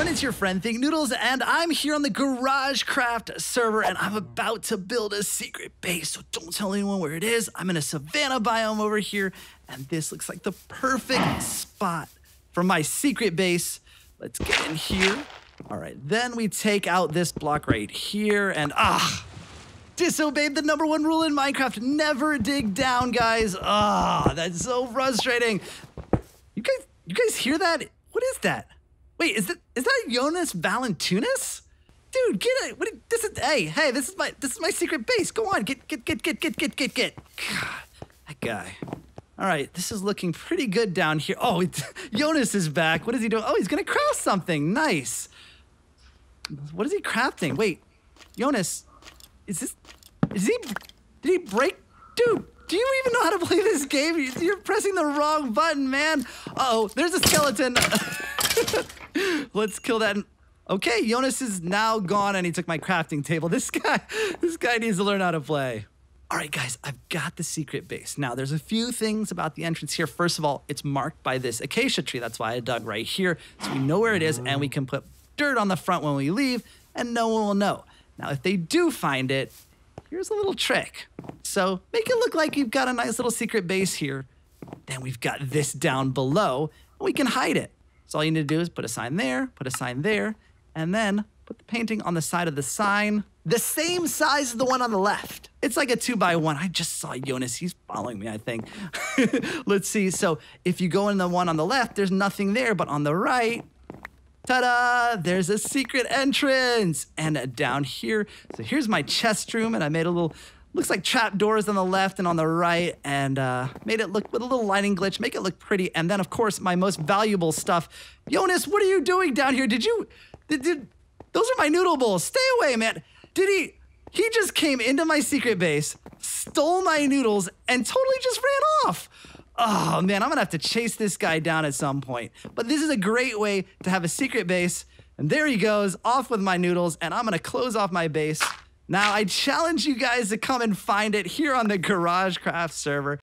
everyone, it's your friend Thinknoodles, and I'm here on the GarageCraft server, and I'm about to build a secret base, so don't tell anyone where it is. I'm in a savanna biome over here, and this looks like the perfect spot for my secret base. Let's get in here. All right, then we take out this block right here, and ah, disobeyed the number one rule in Minecraft. Never dig down, guys. Ah, that's so frustrating. You guys, you guys hear that? What is that? Wait, is that is that Jonas Valanciunas? Dude, get it. What? This is hey, hey. This is my this is my secret base. Go on, get get get get get get get get. God, that guy. All right, this is looking pretty good down here. Oh, it's, Jonas is back. What is he doing? Oh, he's gonna craft something. Nice. What is he crafting? Wait, Jonas, is this? Is he? Did he break? Dude, do you even know how to play this game? You're pressing the wrong button, man. Uh oh, there's a skeleton. Let's kill that. Okay, Jonas is now gone and he took my crafting table. This guy, this guy needs to learn how to play. All right, guys, I've got the secret base. Now, there's a few things about the entrance here. First of all, it's marked by this acacia tree. That's why I dug right here. So we know where it is and we can put dirt on the front when we leave and no one will know. Now, if they do find it, here's a little trick. So make it look like you've got a nice little secret base here. Then we've got this down below and we can hide it. So all you need to do is put a sign there, put a sign there, and then put the painting on the side of the sign, the same size as the one on the left. It's like a two by one. I just saw Jonas. He's following me, I think. Let's see. So if you go in the one on the left, there's nothing there, but on the right, ta-da, there's a secret entrance. And down here, so here's my chest room, and I made a little looks like trap doors on the left and on the right and uh, made it look with a little lighting glitch make it look pretty. And then of course my most valuable stuff. Jonas what are you doing down here? Did you did, did those are my noodle bowls. Stay away man. Did he he just came into my secret base stole my noodles and totally just ran off. Oh man i'm gonna have to chase this guy down at some point. But this is a great way to have a secret base. And there he goes off with my noodles and i'm gonna close off my base now, I challenge you guys to come and find it here on the GarageCraft server.